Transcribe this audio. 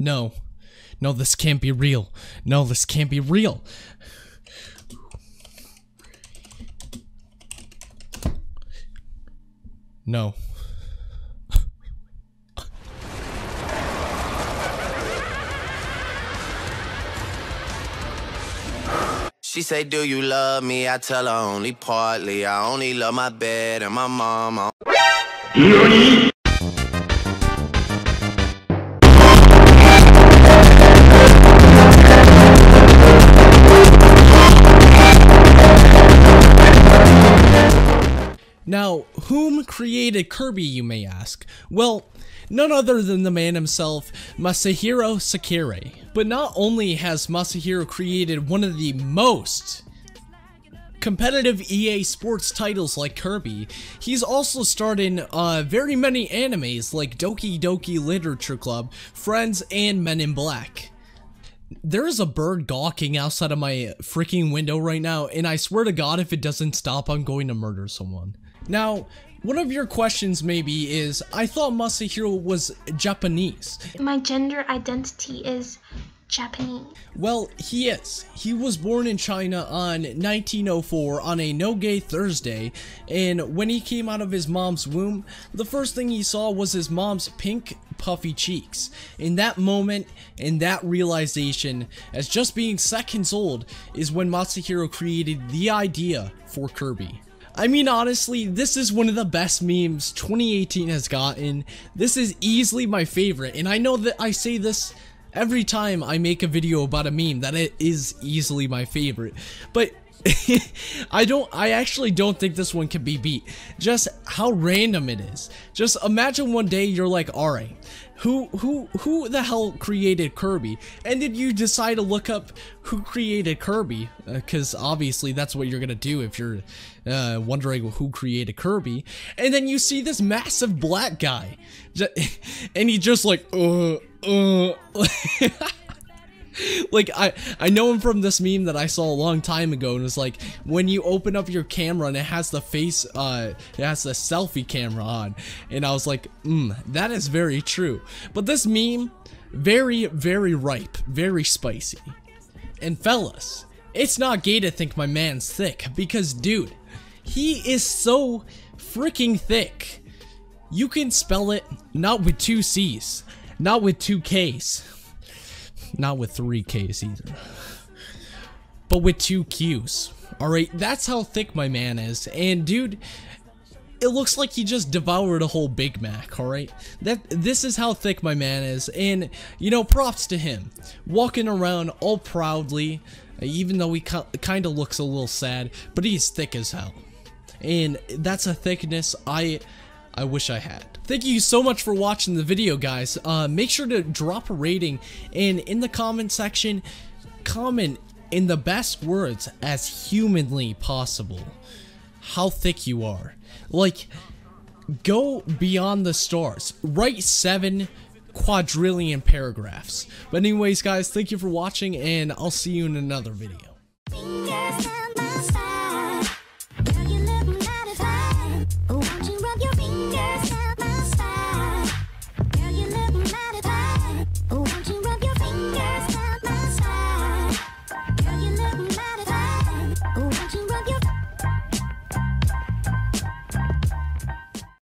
No. No, this can't be real. No, this can't be real. No. She say, Do you love me? I tell her only partly. I only love my bed and my mama. Now, whom created Kirby, you may ask? Well, none other than the man himself, Masahiro Sakurai. But not only has Masahiro created one of the most competitive EA sports titles like Kirby, he's also starred in uh, very many animes like Doki Doki Literature Club, Friends, and Men in Black. There is a bird gawking outside of my freaking window right now, and I swear to god if it doesn't stop, I'm going to murder someone. Now, one of your questions maybe is, I thought Masahiro was Japanese. My gender identity is Japanese. Well, he is. He was born in China on 1904 on a no gay Thursday, and when he came out of his mom's womb, the first thing he saw was his mom's pink, puffy cheeks. In that moment, in that realization, as just being seconds old, is when Masahiro created the idea for Kirby. I mean, honestly, this is one of the best memes 2018 has gotten. This is easily my favorite, and I know that I say this every time I make a video about a meme, that it is easily my favorite. But I don't I actually don't think this one can be beat. Just how random it is. Just imagine one day you're like, alright, who who who the hell created Kirby? And then you decide to look up who created Kirby, because uh, obviously that's what you're gonna do if you're uh, wondering who created Kirby. And then you see this massive black guy, and he just like, uh, uh. like I I know him from this meme that I saw a long time ago and it's like when you open up your camera and it has the face uh it has the selfie camera on and I was like mm, that is very true. But this meme very very ripe very spicy. And fellas it's not gay to think my man's thick because dude he is so freaking thick. You can spell it not with two C's not with two K's not with three Ks either. But with two Qs. Alright, that's how thick my man is. And dude, it looks like he just devoured a whole Big Mac, alright? That This is how thick my man is. And, you know, props to him. Walking around all proudly, even though he kind of looks a little sad, but he's thick as hell. And that's a thickness I I wish I had. Thank you so much for watching the video, guys. Uh, make sure to drop a rating, and in the comment section, comment in the best words as humanly possible how thick you are. Like, go beyond the stars. Write seven quadrillion paragraphs. But anyways, guys, thank you for watching, and I'll see you in another video.